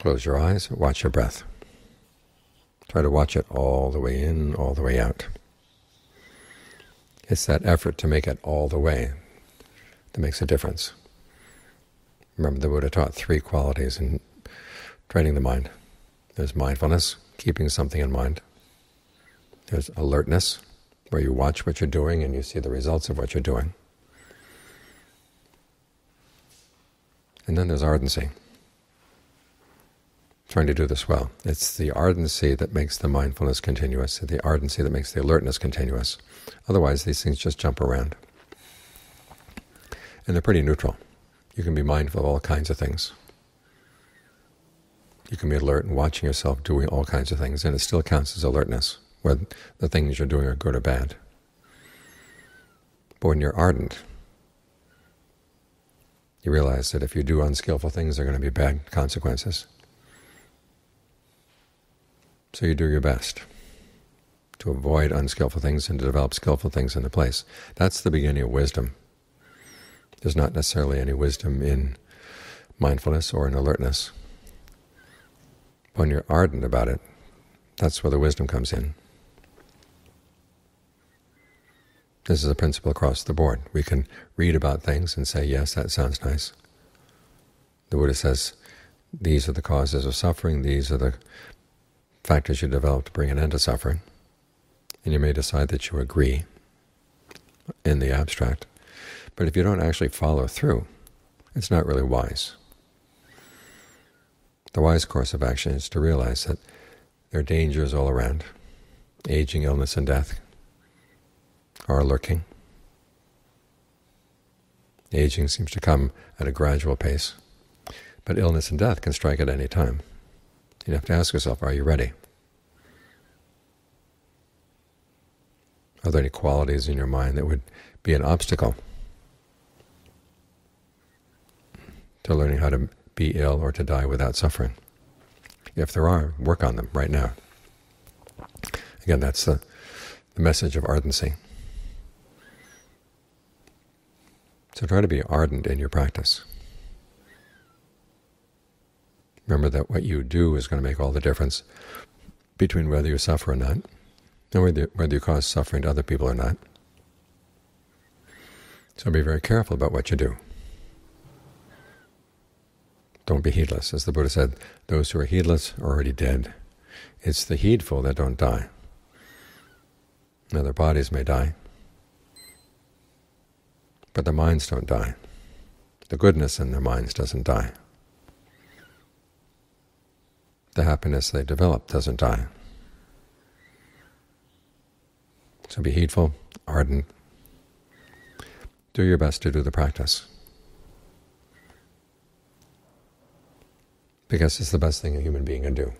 Close your eyes, watch your breath. Try to watch it all the way in, all the way out. It's that effort to make it all the way that makes a difference. Remember, the Buddha taught three qualities in training the mind. There's mindfulness, keeping something in mind. There's alertness, where you watch what you're doing and you see the results of what you're doing. And then there's ardency, trying to do this well. It's the ardency that makes the mindfulness continuous, the ardency that makes the alertness continuous. Otherwise, these things just jump around. And they're pretty neutral. You can be mindful of all kinds of things. You can be alert and watching yourself doing all kinds of things, and it still counts as alertness, whether the things you're doing are good or bad. But when you're ardent, you realize that if you do unskillful things, there are going to be bad consequences. So you do your best to avoid unskillful things and to develop skillful things in the place. That's the beginning of wisdom. There's not necessarily any wisdom in mindfulness or in alertness. When you're ardent about it, that's where the wisdom comes in. This is a principle across the board. We can read about things and say, yes, that sounds nice. The Buddha says, these are the causes of suffering, these are the factors you develop to bring an end to suffering. And you may decide that you agree in the abstract. But if you don't actually follow through, it's not really wise. The wise course of action is to realize that there are dangers all around. Aging, illness, and death are lurking. Aging seems to come at a gradual pace, but illness and death can strike at any time. You have to ask yourself, are you ready? Are there any qualities in your mind that would be an obstacle to learning how to be ill or to die without suffering? If there are, work on them right now. Again, that's the, the message of ardency. So try to be ardent in your practice. Remember that what you do is going to make all the difference between whether you suffer or not, and whether, whether you cause suffering to other people or not. So be very careful about what you do. Don't be heedless. As the Buddha said, those who are heedless are already dead. It's the heedful that don't die. Now their bodies may die, but their minds don't die. The goodness in their minds doesn't die. The happiness they develop doesn't die. So be heedful, ardent. Do your best to do the practice. Because it's the best thing a human being can do.